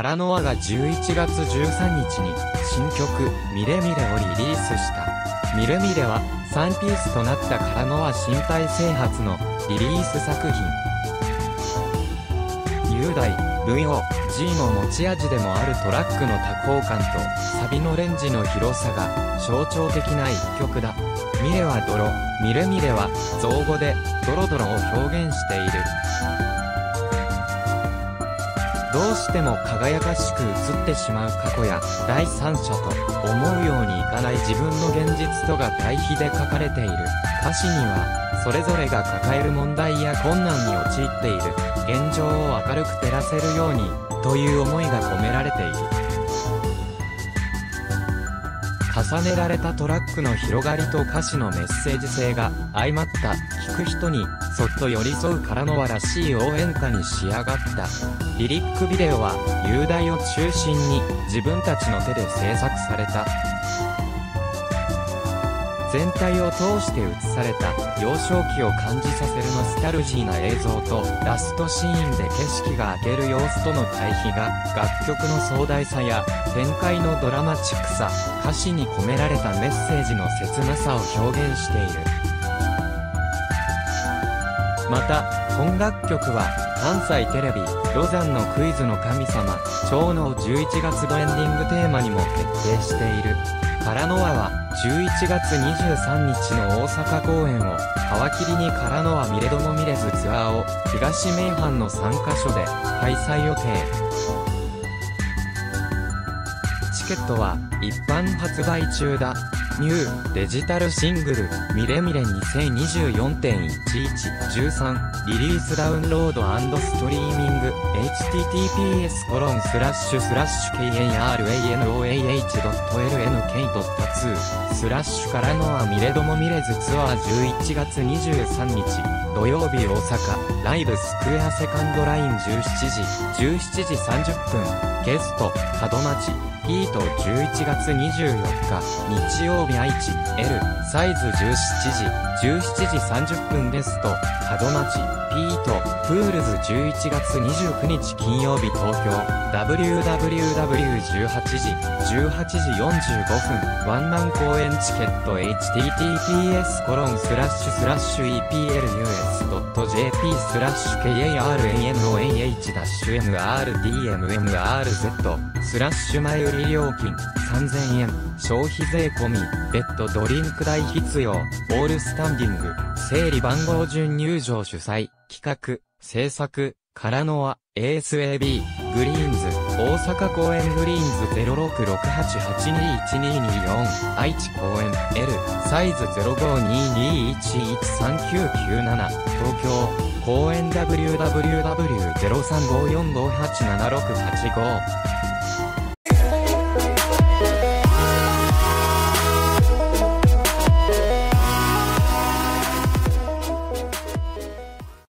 カラノアが11月13日に新曲ミレミレをリリースした。ミレミレは3ピースとなったカラノア身体整髪のリリース作品。雄大、VO、G の持ち味でもあるトラックの多幸感とサビのレンジの広さが象徴的な一曲だ。ミレは泥、ミレミレは造語でドロドロを表現している。どうしても輝かしく映ってしまう過去や第三者と思うようにいかない自分の現実とが対比で書かれている。歌詞にはそれぞれが抱える問題や困難に陥っている。現状を明るく照らせるようにという思いが込められている。重ねられたトラックの広がりと歌詞のメッセージ性が相まった聴く人にそっと寄り添うからのわらしい応援歌に仕上がった。リリックビデオは雄大を中心に自分たちの手で制作された。全体を通して映された幼少期を感じさせるノスタルジーな映像とラストシーンで景色が明ける様子との対比が楽曲の壮大さや展開のドラマチックさ歌詞に込められたメッセージの切なさを表現しているまた本楽曲は関西テレビロザンのクイズの神様超の11月のエンディングテーマにも決定している。カラノアは11月23日の大阪公演を皮切りにカラノアミレドモミレズツアーを東名阪の3カ所で開催予定。チケットは一般発売中だ。ニューデジタルシングルミレミレ2024.1113リリースダウンロードストリーミング https コロンスラッシュスラッシュ kanranoah.lnk.2 スラッシュからのはミレドモミレズツアー11月23日土曜日大阪ライブスクエアセカンドライン17時17時30分ゲスト門町ピート11月24日日曜日愛知 L サイズ17時17時30分ゲスト門町ピートプールズ11月29日金曜日東京 www18 時18時45分ワンマン公演チケット https コロンスラッシュスラッシュ eplus.jp スラッシュ KARANOAH-MRDMMRZ スラッシュ前売り料金3000円消費税込み。ベッドドリンク代必要。オールスタンディング。整理番号順入場主催。企画制作カラノア ASAB グリーンズ。大阪公園グリーンズ0668821224愛知公園。L サイズ0522113997東京。公園。www.0354587685